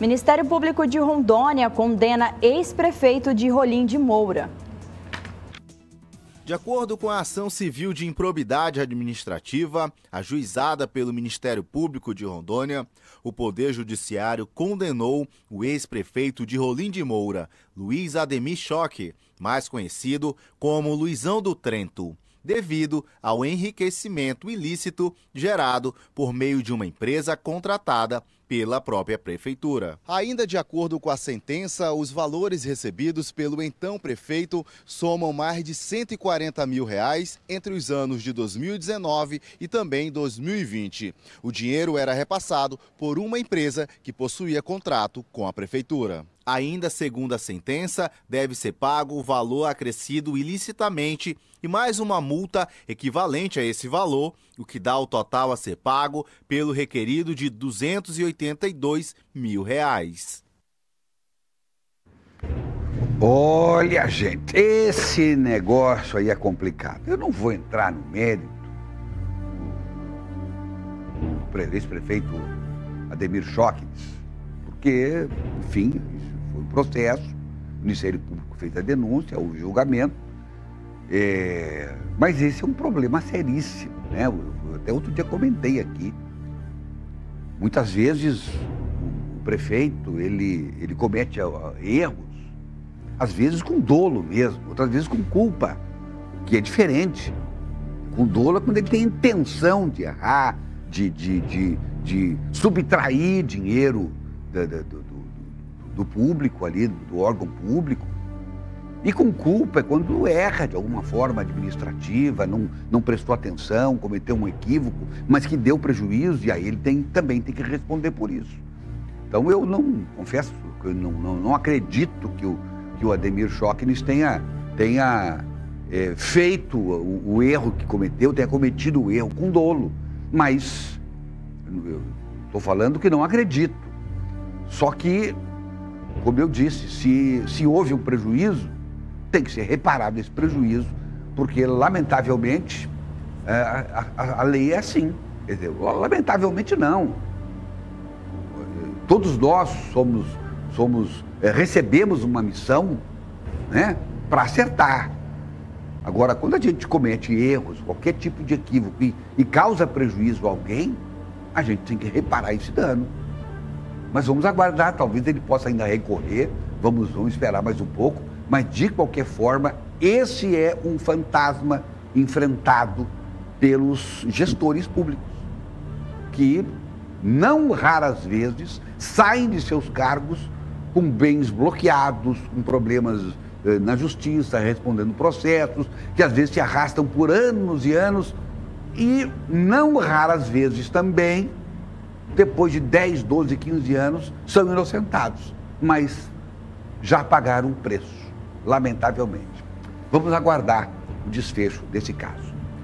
Ministério Público de Rondônia condena ex-prefeito de Rolim de Moura. De acordo com a ação civil de improbidade administrativa, ajuizada pelo Ministério Público de Rondônia, o Poder Judiciário condenou o ex-prefeito de Rolim de Moura, Luiz Ademir Choque, mais conhecido como Luizão do Trento, devido ao enriquecimento ilícito gerado por meio de uma empresa contratada pela própria prefeitura. Ainda de acordo com a sentença, os valores recebidos pelo então prefeito somam mais de 140 mil reais entre os anos de 2019 e também 2020. O dinheiro era repassado por uma empresa que possuía contrato com a prefeitura. Ainda segundo a sentença, deve ser pago o valor acrescido ilicitamente e mais uma multa equivalente a esse valor, o que dá o total a ser pago pelo requerido de 282 mil reais. Olha, gente, esse negócio aí é complicado. Eu não vou entrar no mérito. O ex-prefeito Ademir Schockens, porque, enfim, foi um processo, o Ministério Público fez a denúncia, o julgamento, é, mas esse é um problema seríssimo, né? Eu, até outro dia comentei aqui. Muitas vezes o prefeito ele, ele comete erros, às vezes com dolo mesmo, outras vezes com culpa, que é diferente. Com dolo é quando ele tem intenção de errar, de, de, de, de subtrair dinheiro do, do, do público ali, do órgão público. E com culpa é quando erra de alguma forma administrativa, não, não prestou atenção, cometeu um equívoco, mas que deu prejuízo e aí ele tem, também tem que responder por isso. Então eu não, confesso, eu não, não, não acredito que o, que o Ademir Schocknes tenha, tenha é, feito o, o, erro que cometeu, tenha cometido o erro com dolo. Mas estou falando que não acredito. Só que, como eu disse, se, se houve um prejuízo, tem que ser reparado esse prejuízo, porque, lamentavelmente, é, a, a, a lei é assim. Quer dizer, lamentavelmente não. Todos nós somos, somos é, recebemos uma missão né, para acertar. Agora, quando a gente comete erros, qualquer tipo de equívoco e, e causa prejuízo a alguém, a gente tem que reparar esse dano. Mas vamos aguardar, talvez ele possa ainda recorrer, vamos, vamos esperar mais um pouco, mas, de qualquer forma, esse é um fantasma enfrentado pelos gestores públicos, que não raras vezes saem de seus cargos com bens bloqueados, com problemas eh, na justiça, respondendo processos, que às vezes se arrastam por anos e anos, e não raras vezes também, depois de 10, 12, 15 anos, são inocentados, mas já pagaram o preço lamentavelmente. Vamos aguardar o desfecho desse caso.